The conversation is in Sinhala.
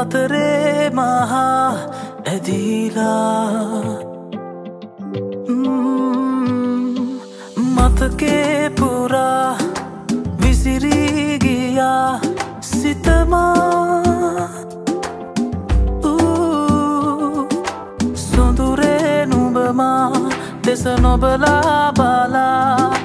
අතරේ මහා ඇදීලා. මතකේ පුරා විසිරීගියා සිතමා. සොඳුරේ නුඹමා දෙස නොබලා බලා.